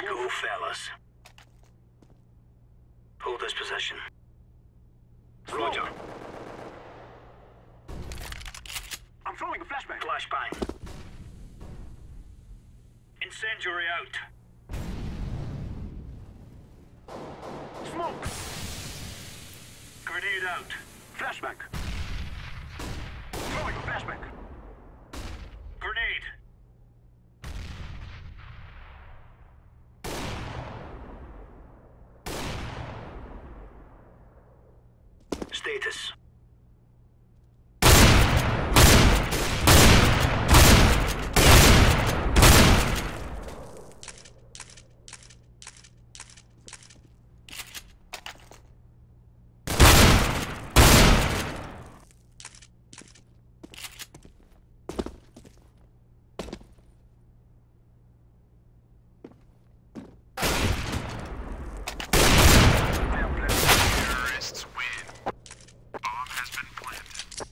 go, fellas. Hold this position. Roger. I'm throwing a flashbang. Flashbang. Incendiary out. Smoke. Grenade out. Flashbang. Throwing a flashbang. Grenade. Status. has been planted.